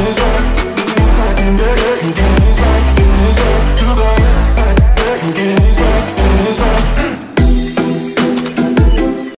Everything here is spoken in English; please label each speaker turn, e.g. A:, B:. A: is on.